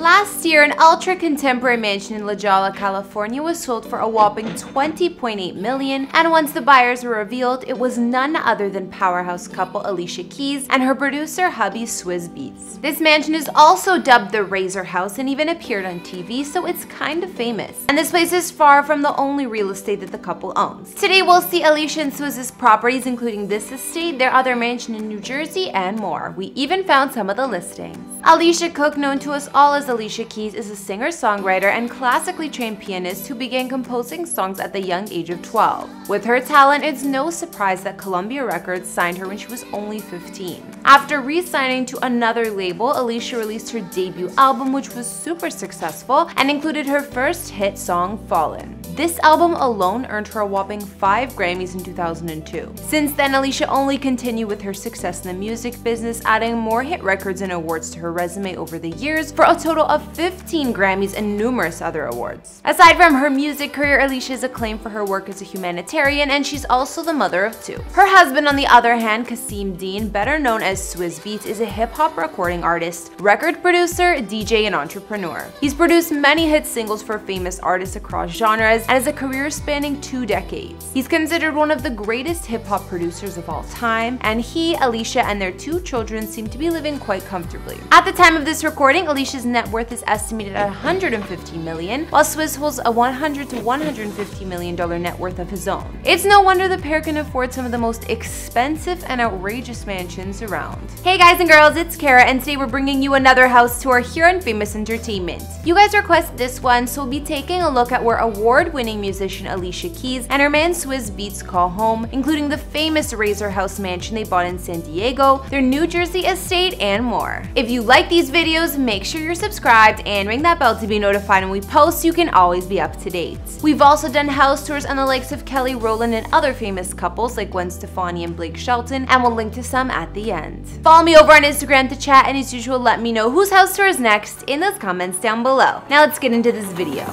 Last year, an ultra-contemporary mansion in La Jolla, California was sold for a whopping 20.8 million, and once the buyers were revealed, it was none other than powerhouse couple Alicia Keys and her producer hubby Swizz Beatz. This mansion is also dubbed the Razor House and even appeared on TV, so it's kind of famous. And this place is far from the only real estate that the couple owns. Today we'll see Alicia and Swizz's properties including this estate, their other mansion in New Jersey, and more. We even found some of the listings. Alicia Cook, known to us all as Alicia Keys, is a singer-songwriter and classically trained pianist who began composing songs at the young age of 12. With her talent, it's no surprise that Columbia Records signed her when she was only 15. After re-signing to another label, Alicia released her debut album which was super successful and included her first hit song, Fallin. This album alone earned her a whopping 5 Grammys in 2002. Since then, Alicia only continued with her success in the music business, adding more hit records and awards to her resume over the years for a total of 15 Grammys and numerous other awards. Aside from her music career, Alicia is acclaimed for her work as a humanitarian and she's also the mother of two. Her husband, on the other hand, Kasseem Dean, better known as Swizz Beatz, is a hip-hop recording artist, record producer, DJ, and entrepreneur. He's produced many hit singles for famous artists across genres and has a career spanning two decades. He's considered one of the greatest hip-hop producers of all time, and he, Alicia, and their two children seem to be living quite comfortably. At the time of this recording, Alicia's net worth is estimated at 150 million, while Swizz holds a 100 to 150 million dollar net worth of his own. It's no wonder the pair can afford some of the most expensive and outrageous mansions around. Hey guys and girls, it's Kara, and today we're bringing you another house tour here on Famous Entertainment. You guys requested this one, so we'll be taking a look at where award-winning musician Alicia Keys and her man Swizz Beatz call home, including the famous Razor House mansion they bought in San Diego, their New Jersey estate, and more. If you like these videos, make sure you're subscribed and ring that bell to be notified when we post so you can always be up to date. We've also done house tours on the likes of Kelly Rowland and other famous couples like Gwen Stefani and Blake Shelton, and we'll link to some at the end. Follow me over on Instagram to chat, and as usual, let me know whose house tour is next in those comments down below. Now let's get into this video.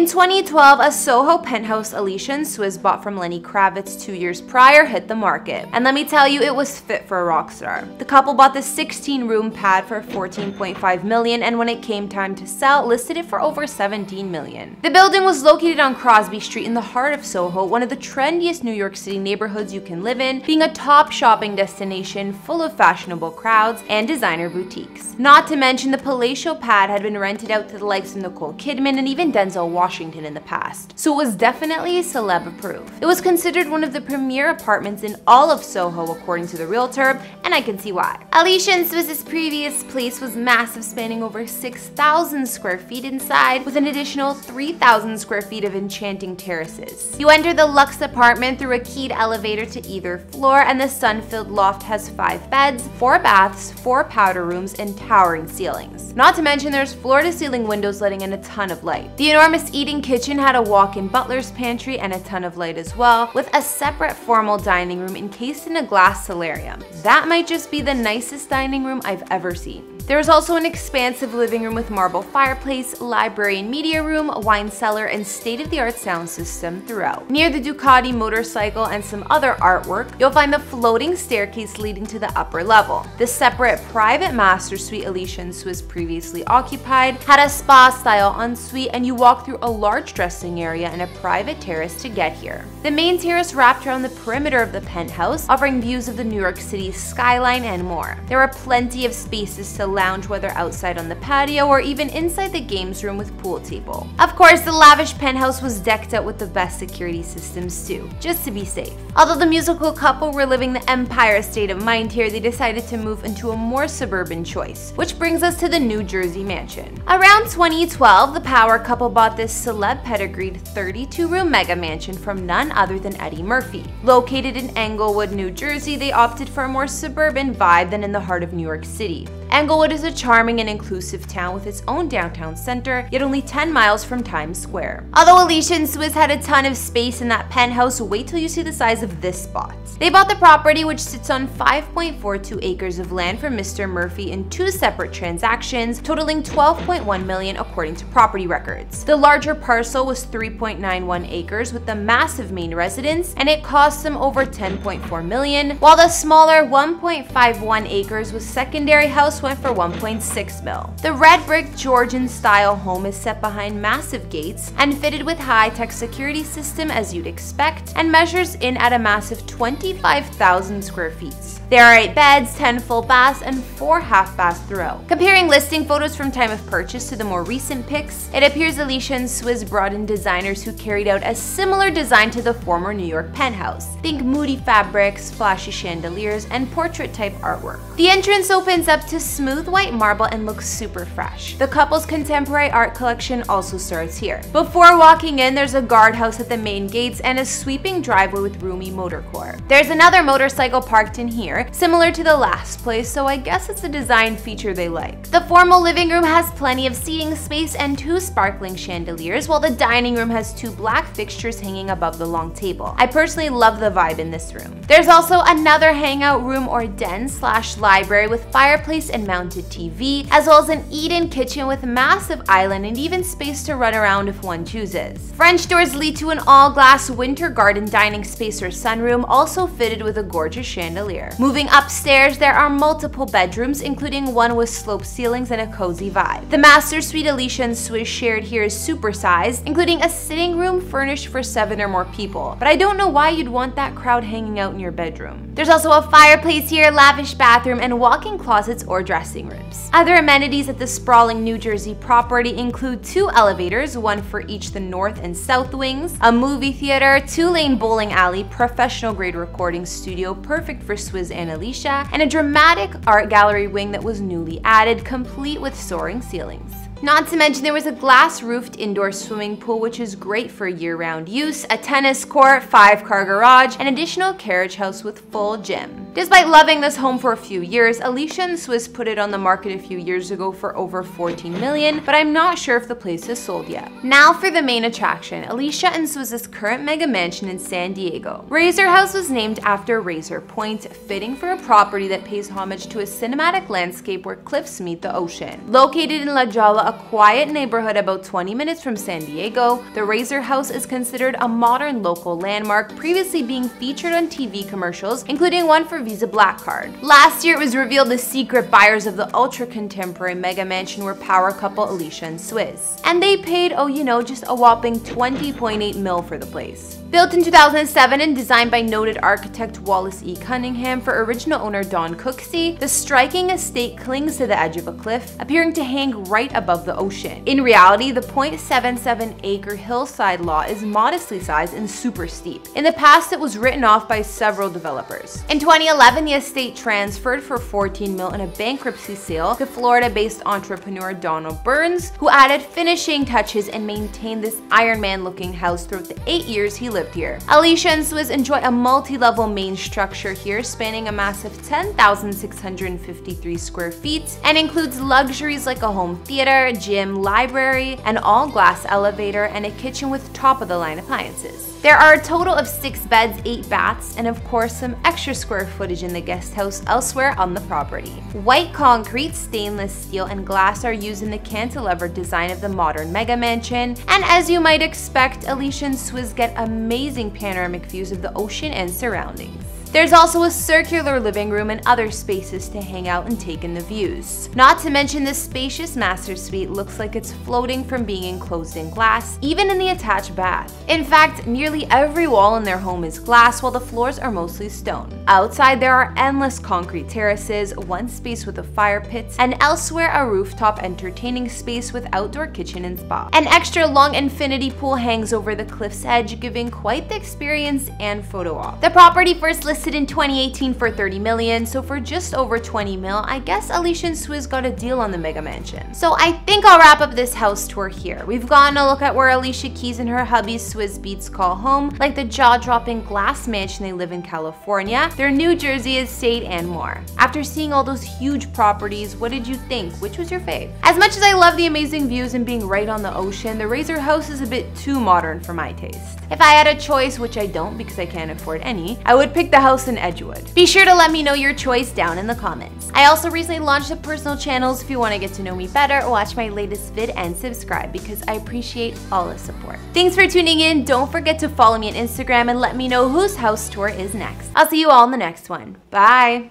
In 2012, a Soho penthouse Alicia and Swizz bought from Lenny Kravitz two years prior hit the market. And let me tell you, it was fit for a rock star. The couple bought the 16-room pad for 14.5 million and when it came time to sell, listed it for over 17 million. The building was located on Crosby Street in the heart of Soho, one of the trendiest New York City neighborhoods you can live in, being a top shopping destination full of fashionable crowds and designer boutiques. Not to mention the palatial pad had been rented out to the likes of Nicole Kidman and even Denzel Washington in the past, so it was definitely celeb approved. It was considered one of the premier apartments in all of Soho according to the realtor, and I can see why. Alicia and Swizz's previous place was massive spanning over 6,000 square feet inside with an additional 3,000 square feet of enchanting terraces. You enter the luxe apartment through a keyed elevator to either floor and the sun-filled loft has 5 beds, 4 baths, 4 powder rooms, and towering ceilings. Not to mention there's floor-to-ceiling windows letting in a ton of light. The enormous eating kitchen had a walk-in butler's pantry and a ton of light as well, with a separate formal dining room encased in a glass solarium. That might just be the nicest dining room I've ever seen. There is also an expansive living room with marble fireplace, library and media room, wine cellar, and state-of-the-art sound system throughout. Near the Ducati motorcycle and some other artwork, you'll find the floating staircase leading to the upper level. The separate private master suite Alicia and Swizz previously occupied had a spa-style ensuite and you walk through a large dressing area and a private terrace to get here. The main terrace wrapped around the perimeter of the penthouse, offering views of the New York City skyline and more. There are plenty of spaces to lounge whether outside on the patio or even inside the games room with pool table. Of course, the lavish penthouse was decked out with the best security systems too, just to be safe. Although the musical couple were living the empire state of mind here, they decided to move into a more suburban choice, which brings us to the New Jersey mansion. Around 2012, the power couple bought this celeb pedigreed 32-room mega mansion from none other than Eddie Murphy. Located in Englewood, New Jersey, they opted for a more suburban vibe than in the heart of New York City. Englewood is a charming and inclusive town with its own downtown center, yet only 10 miles from Times Square. Although Alicia and Swizz had a ton of space in that penthouse, wait till you see the size of this spot. They bought the property, which sits on 5.42 acres of land from Mr. Murphy in two separate transactions, totaling 12.1 million according to property records. The larger parcel was 3.91 acres with the massive main residence, and it cost them over 10.4 million, while the smaller 1.51 acres with secondary house went for 1.6 mil. The red brick Georgian style home is set behind massive gates and fitted with high-tech security system as you'd expect, and measures in at a massive 25,000 square feet. There are 8 beds, 10 full baths, and 4 half baths throughout. Comparing listing photos from time of purchase to the more recent pics, it appears Alicia and Swizz brought in designers who carried out a similar design to the former New York penthouse. Think moody fabrics, flashy chandeliers, and portrait-type artwork. The entrance opens up to smooth white marble and looks super fresh. The couple's contemporary art collection also starts here. Before walking in, there's a guardhouse at the main gates and a sweeping driveway with roomy motor court. There's another motorcycle parked in here, similar to the last place, so I guess it's a design feature they like. The formal living room has plenty of seating space and two sparkling chandeliers, while the dining room has two black fixtures hanging above the long table. I personally love the vibe in this room. There's also another hangout room or den slash library with fireplace and mounted TV, as well as an eat-in kitchen with a massive island and even space to run around if one chooses. French doors lead to an all-glass winter garden dining space or sunroom, also fitted with a gorgeous chandelier. Moving upstairs, there are multiple bedrooms, including one with sloped ceilings and a cozy vibe. The master suite Alicia and Swizz shared here is supersized, including a sitting room furnished for seven or more people. But I don't know why you'd want that crowd hanging out in your bedroom. There's also a fireplace here, lavish bathroom, and walk-in closets or dressing rooms. Other amenities at the sprawling New Jersey property include two elevators, one for each the north and south wings, a movie theater, two-lane bowling alley, professional-grade recording studio perfect for Swizz and Alicia, and a dramatic art gallery wing that was newly added, complete with soaring ceilings. Not to mention there was a glass-roofed indoor swimming pool which is great for year-round use, a tennis court, five-car garage, and additional carriage house with full gym. Despite loving this home for a few years, Alicia and Swizz put it on the market a few years ago for over 14 million, but I'm not sure if the place has sold yet. Now for the main attraction, Alicia and Swizz's current mega mansion in San Diego. Razor House was named after Razor Point, fitting for a property that pays homage to a cinematic landscape where cliffs meet the ocean. Located in La Jolla, a quiet neighborhood about 20 minutes from San Diego, the Razor House is considered a modern local landmark, previously being featured on TV commercials, including one for Visa Black Card. Last year, it was revealed the secret buyers of the ultra-contemporary mega mansion were power couple Alicia and Swizz. And they paid, oh you know, just a whopping 20.8 mil for the place. Built in 2007 and designed by noted architect Wallace E. Cunningham for original owner Don Cooksey, the striking estate clings to the edge of a cliff, appearing to hang right above the ocean. In reality, the 0.77 acre hillside lot is modestly sized and super steep. In the past, it was written off by several developers. In 2011, the estate transferred for 14 mil in a bankruptcy sale to Florida-based entrepreneur Donald Burns, who added finishing touches and maintained this Iron Man looking house throughout the eight years he lived here. Alicia and Swizz enjoy a multi-level main structure here spanning a massive 10,653 square feet and includes luxuries like a home theater, gym, library, an all-glass elevator, and a kitchen with top-of-the-line appliances. There are a total of 6 beds, 8 baths, and of course some extra square footage in the guest house elsewhere on the property. White concrete, stainless steel, and glass are used in the cantilever design of the modern mega mansion, and as you might expect, Alicia and Swizz get amazing panoramic views of the ocean and surroundings. There's also a circular living room and other spaces to hang out and take in the views. Not to mention this spacious master suite looks like it's floating from being enclosed in glass, even in the attached bath. In fact, nearly every wall in their home is glass while the floors are mostly stone. Outside there are endless concrete terraces, one space with a fire pit, and elsewhere a rooftop entertaining space with outdoor kitchen and spa. An extra long infinity pool hangs over the cliff's edge, giving quite the experience and photo op. The property first listed listed in 2018 for 30 million, so for just over 20 mil, I guess Alicia and Swizz got a deal on the mega mansion. So I think I'll wrap up this house tour here. We've gotten a look at where Alicia Keys and her hubby Swizz Beatz call home, like the jaw-dropping glass mansion they live in California, their New Jersey estate, and more. After seeing all those huge properties, what did you think? Which was your fave? As much as I love the amazing views and being right on the ocean, the Razor house is a bit too modern for my taste. If I had a choice, which I don't because I can't afford any, I would pick the house in Englewood. Be sure to let me know your choice down in the comments. I also recently launched a personal channels if you want to get to know me better, watch my latest vid, and subscribe because I appreciate all the support. Thanks for tuning in. Don't forget to follow me on Instagram and let me know whose house tour is next. I'll see you all in the next one. Bye!